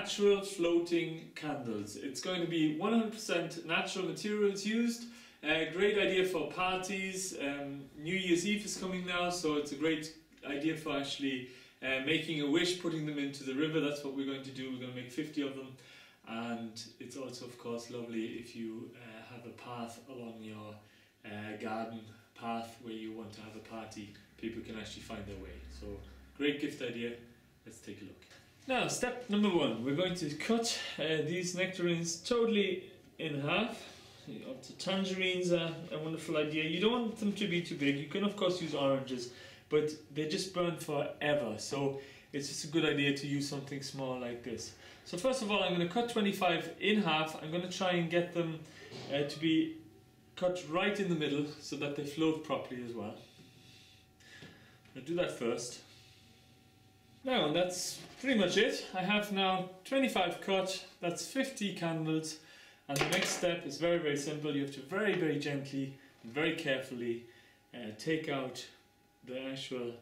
natural floating candles. It's going to be 100% natural materials used. Uh, great idea for parties. Um, New Year's Eve is coming now, so it's a great idea for actually uh, making a wish, putting them into the river. That's what we're going to do. We're going to make 50 of them. And it's also, of course, lovely if you uh, have a path along your uh, garden path where you want to have a party. People can actually find their way. So, great gift idea. Let's take a look. Now, step number one, we're going to cut uh, these nectarines totally in half. Up to tangerines are a wonderful idea. You don't want them to be too big. You can, of course, use oranges, but they just burn forever. So it's just a good idea to use something small like this. So first of all, I'm going to cut 25 in half. I'm going to try and get them uh, to be cut right in the middle so that they float properly as well. I'll do that first. Now, and that's pretty much it. I have now 25 cut, that's 50 candles, and the next step is very, very simple. You have to very, very gently and very carefully uh, take out the actual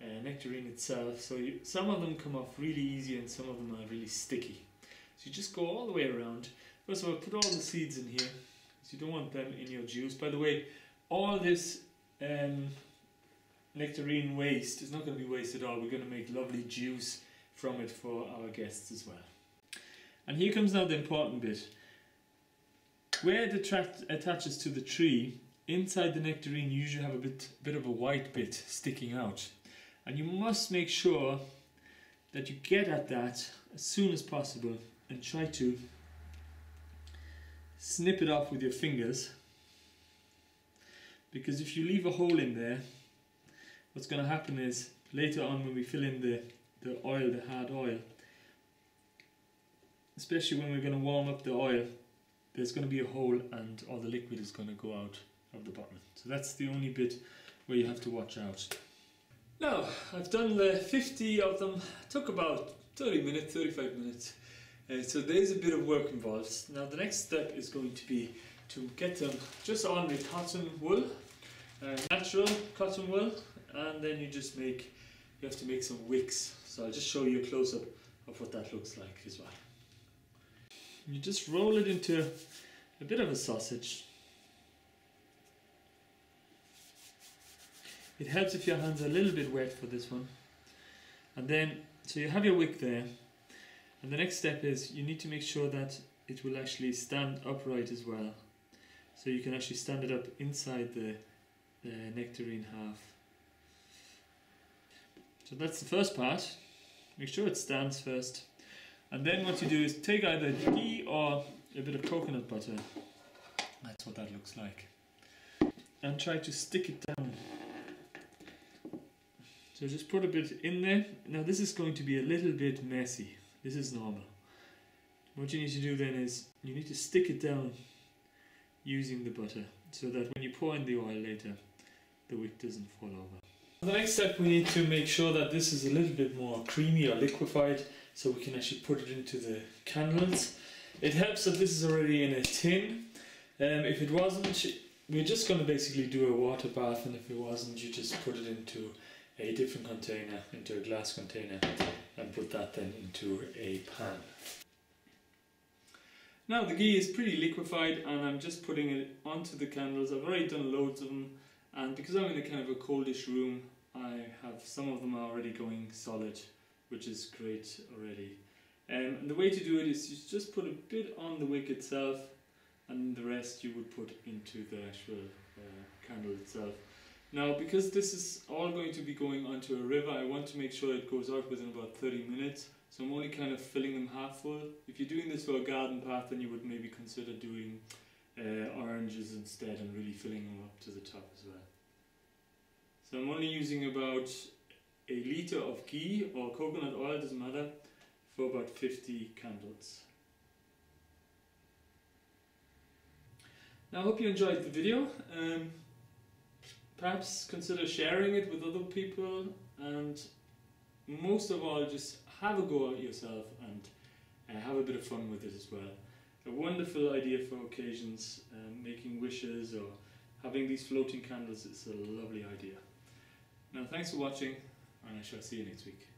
uh, nectarine itself. So you, some of them come off really easy and some of them are really sticky. So you just go all the way around. First of all, put all the seeds in here, because you don't want them in your juice. By the way, all this um, nectarine waste is not going to be wasted at all. We're going to make lovely juice from it for our guests as well. And here comes now the important bit. Where it attaches to the tree, inside the nectarine you usually have a bit, bit of a white bit sticking out. And you must make sure that you get at that as soon as possible and try to snip it off with your fingers because if you leave a hole in there what's going to happen is later on when we fill in the, the oil, the hard oil, especially when we're going to warm up the oil, there's going to be a hole and all the liquid is going to go out of the bottom. So that's the only bit where you have to watch out. Now, I've done the 50 of them, took about 30 minutes, 35 minutes. Uh, so there's a bit of work involved. Now the next step is going to be to get them just on the cotton wool, uh, natural cotton wool, and then you just make you have to make some wicks. So I'll just show you a close-up of what that looks like as well. You just roll it into a bit of a sausage. It helps if your hands are a little bit wet for this one. And then so you have your wick there. And the next step is you need to make sure that it will actually stand upright as well. So you can actually stand it up inside the, the nectarine half so that's the first part. Make sure it stands first. And then what you do is take either ghee or a bit of coconut butter. That's what that looks like. And try to stick it down. So just put a bit in there. Now this is going to be a little bit messy. This is normal. What you need to do then is you need to stick it down using the butter so that when you pour in the oil later, the wick doesn't fall over. The next step we need to make sure that this is a little bit more creamy or liquefied so we can actually put it into the candles. It helps that this is already in a tin. Um, if it wasn't, we're just going to basically do a water bath and if it wasn't you just put it into a different container, into a glass container and put that then into a pan. Now the ghee is pretty liquefied and I'm just putting it onto the candles. I've already done loads of them and because I'm in a kind of a coldish room I have some of them already going solid which is great already. Um, and the way to do it is you just put a bit on the wick itself and the rest you would put into the actual uh, candle itself. Now because this is all going to be going onto a river I want to make sure it goes out within about 30 minutes. So I'm only kind of filling them half full. If you're doing this for a garden path then you would maybe consider doing uh, oranges instead and really filling them up to the top as well. So I'm only using about a litre of ghee or coconut oil, doesn't matter, for about 50 candles. Now I hope you enjoyed the video. Um, perhaps consider sharing it with other people and most of all just have a go at yourself and uh, have a bit of fun with it as well a wonderful idea for occasions, um, making wishes or having these floating candles It's a lovely idea. Now thanks for watching and I shall see you next week.